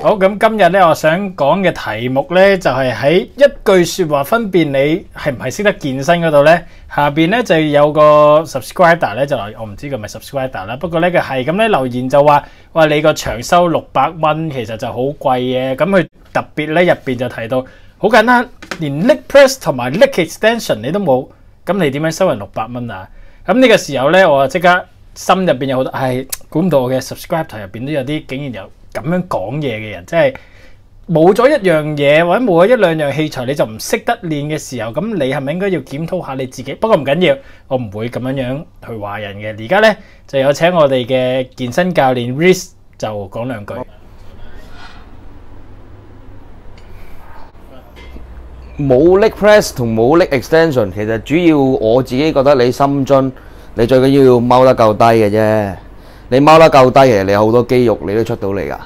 好，咁今日咧，我想講嘅題目咧，就係、喺一句說話分辨你係唔係識得健身嗰度咧，下边咧就有個 subscriber 咧就我唔知佢係咪 subscriber 啦，不過咧佢係咁咧留言就話，哇你個長收六百蚊，其實就好貴嘅，咁佢特別咧入边就提到，好簡單，連 leg press 同埋 leg extension 你都冇，咁你點樣收人六百蚊啊？咁呢個時候咧，我就即刻心入边有好多，唉，估唔到我嘅 subscriber 入边都有啲竟然有。咁樣講嘢嘅人，即係冇咗一樣嘢或者冇咗一兩樣器材，你就唔識得練嘅時候，咁你係咪應該要檢討下你自己？不過唔緊要，我唔會咁樣樣去話人嘅。而家咧就有請我哋嘅健身教練 Riz 就講兩句。冇 leg press 同冇 leg extension，其實主要我自己覺得你深蹲，你最緊要踎得夠低嘅啫。你踎得夠低，其實你好多肌肉你都出到嚟噶，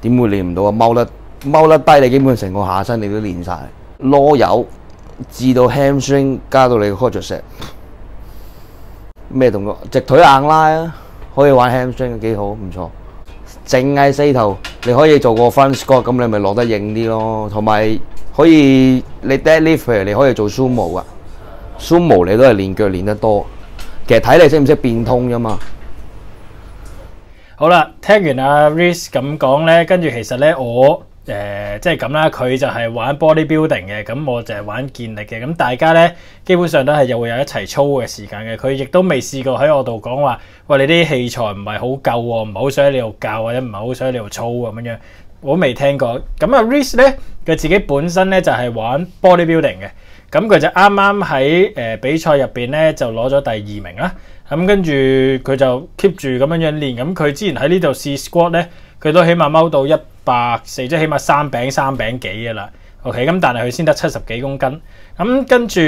點會練唔到啊？踎得踎得低，你基本成個下身你都練晒。囉柚至到 hamstring 加到你個 quadriceps，咩動作？直腿硬拉啊，可以玩 hamstring 幾好，唔錯。淨係四頭，你可以做個 f r o n squat，咁你咪落得硬啲咯。同埋可以你 deadlift，譬如你可以做 sumo 啊，sumo 你都係練腳練得多。其實睇你識唔識變通啫嘛。好啦，聽完阿 Riz 咁講咧，跟住其實咧我誒、呃、即係咁啦，佢就係玩 bodybuilding 嘅，咁我就係玩健力嘅，咁大家咧基本上都係又會有一齊操嘅時間嘅。佢亦都未試過喺我度講話，喂，你啲器材唔係好夠喎，唔係好想喺你度教或者唔係好想喺你度操咁樣，我未聽過。咁啊 Riz 咧佢自己本身咧就係玩 bodybuilding 嘅，咁佢就啱啱喺誒比賽入邊咧就攞咗第二名啦。咁跟住佢就 keep 住咁樣樣練，咁佢之前喺呢度試 squat 咧，佢都起碼踎到一百四，即係起碼三餅三餅幾嘅啦。OK，咁但係佢先得七十幾公斤。咁跟住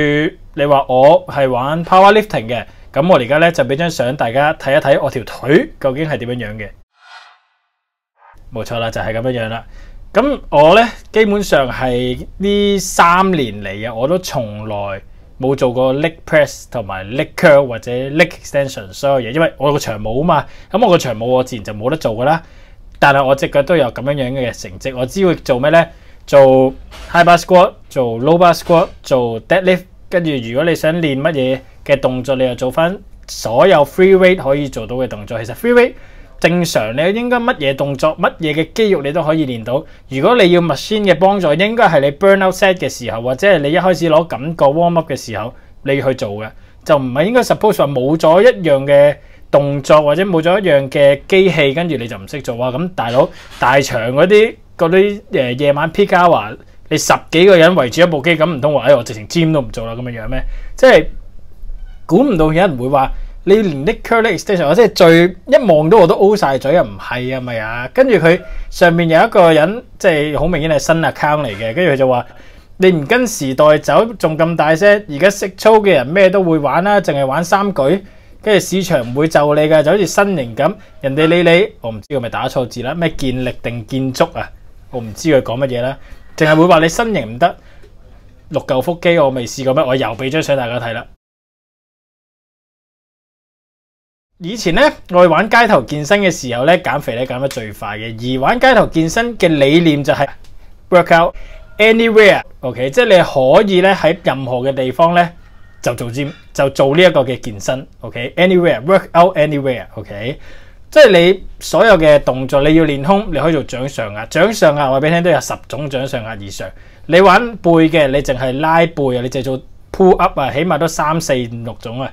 你話我係玩 powerlifting 嘅，咁我而家咧就俾張相大家睇一睇我條腿究竟係點樣樣嘅。冇錯啦，就係咁樣樣啦。咁我咧基本上係呢三年嚟啊，我都從來冇做過 leg press 同埋 leg curl 或者 leg extension 所有嘢，因為我個長冇啊嘛，咁我個長冇我自然就冇得做噶啦。但係我只腳都有咁樣樣嘅成績，我知要做咩咧？做 high bar squat，做 low bar squat，做 deadlift。跟住如果你想練乜嘢嘅動作，你又做翻所有 free weight 可以做到嘅動作。其實 free weight 正常你應該乜嘢動作、乜嘢嘅肌肉你都可以練到。如果你要 machine 嘅幫助，應該係你 burn out set 嘅時候，或者係你一開始攞感覺 warm up 嘅時候，你去做嘅，就唔係應該 suppose 話冇咗一樣嘅動作或者冇咗一樣嘅機器，跟住你就唔識做啊！咁大佬大場嗰啲嗰啲誒夜晚 p i c k hour，你十幾個人圍住一部機，咁唔通話誒我直情 gym 都唔做啦咁樣樣咩？即係估唔到有人會話。你連 leg curl leg extension，我即係最一望到我都 O 晒嘴啊！唔係啊，咪啊，跟住佢上面有一個人，即係好明顯係新 account 嚟嘅，跟住佢就話：你唔跟時代走，仲咁大聲，而家識操嘅人咩都會玩啦，淨係玩三舉，跟住市場唔會就你㗎，就好似新型咁，人哋理你，我唔知佢咪打錯字啦，咩健力定建築啊？我唔知佢講乜嘢啦，淨係會話你身形唔得，六嚿腹肌我未試過咩？我又俾張相大家睇啦。以前咧，我去玩街頭健身嘅時候咧，減肥咧減得最快嘅。而玩街頭健身嘅理念就係 work out anywhere，OK，即係你可以咧喺任何嘅地方咧就做 gym，就做呢一個嘅健身，OK，anywhere work out anywhere，OK，即係你所有嘅動作你要練胸，你可以做掌上壓，掌上壓我俾你聽都有十種掌上壓以上。你玩背嘅，你淨係拉背啊，你淨係做 pull up 啊，起碼都三四六種啊。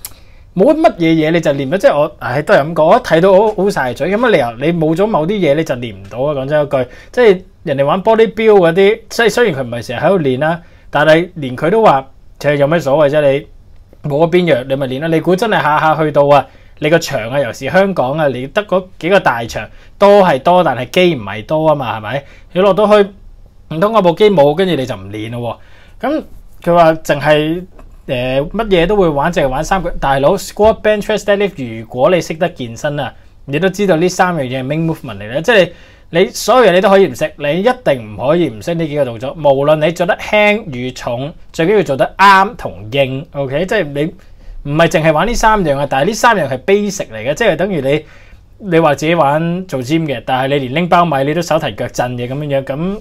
冇乜嘢嘢你就練咗。即係我，唉，都係咁講，我睇到好好晒嘴，有乜理由你冇咗某啲嘢你就練唔到啊？講真一句，即係。人哋玩 body build 嗰啲，即係雖然佢唔係成日喺度練啦，但係連佢都話，其實有咩所謂啫？你冇咗邊樣，你咪練啦。你估真係下下去到啊？你個場啊，尤其是香港啊，你得嗰幾個大場都係多，但係機唔係多啊嘛，係咪？你落到去唔通我部機冇，跟住你就唔練咯喎？咁佢話淨係誒乜嘢都會玩，淨係玩三個大佬 squat、bench、press、deadlift。如果你識得健身啊，你都知道呢三樣嘢係 main movement 嚟咧，即係你所有嘢你都可以唔識，你一定唔可以唔識呢幾個動作。無論你做得輕與重，最緊要做得啱同應。OK，即係你唔係淨係玩呢三樣啊，但係呢三樣係 basic 嚟嘅，即係等於你你話自己玩做 gym 嘅，但係你連拎包米你都手提腳震嘅咁樣樣，咁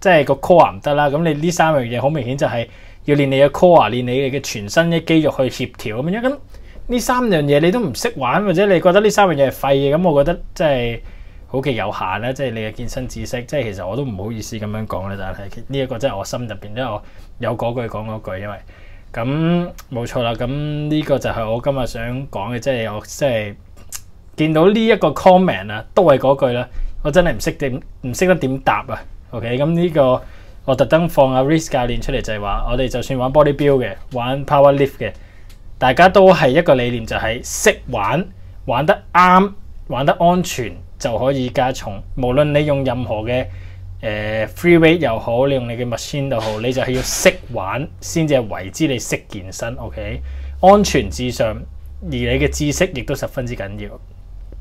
即係個 core 唔得啦。咁你呢三樣嘢好明顯就係、要練你嘅 core，練你嘅全身嘅肌肉去協調咁樣。咁呢三樣嘢你都唔識玩，或者你覺得呢三樣嘢係廢嘅，咁我覺得即係好嘅有限啦。即係你嘅健身知識，即係其實我都唔好意思咁樣講啦。但係呢一個真係我心入邊，因為我有嗰句講嗰句，因為咁冇錯啦。咁呢個就係我今日想講嘅，即係我即係見到呢一個 comment 啊，都係嗰句啦。我真係唔識點，唔識得點答啊。OK，咁呢個。我特登放阿 Riz 教練出嚟，就係話我哋就算玩 body build 嘅，玩 power lift 嘅，大家都係一個理念，就係識玩，玩得啱，玩得安全就可以加重。無論你用任何嘅誒、free weight 又好，你用你嘅 machine 都好，你就係要識玩先至係為之你識健身。OK，安全至上，而你嘅知識亦都十分之緊要。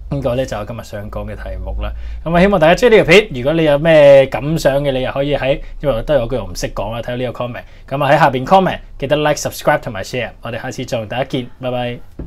呢個咧就係今日想講嘅題目啦。咁啊，希望大家中意呢條片。如果你有咩感想嘅，你又可以喺因為都有句唔識講啦，睇到呢個 comment。咁啊喺下邊 comment，記得 like、subscribe 同埋 share。我哋下次再同大家見，拜拜。